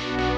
Bye.